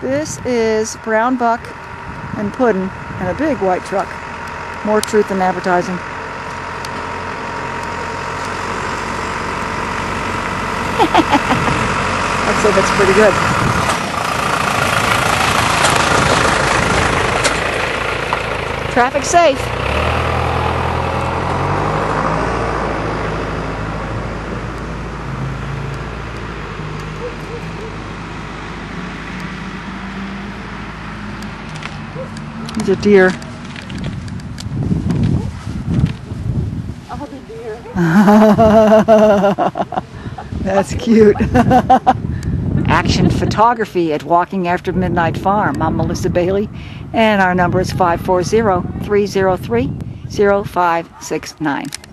This is brown buck and puddin and a big white truck. More truth than advertising. I'd say that's pretty good. Traffic safe. He's a deer. Other deer. That's cute. Action photography at Walking After Midnight Farm. I'm Melissa Bailey, and our number is 540 303 0569.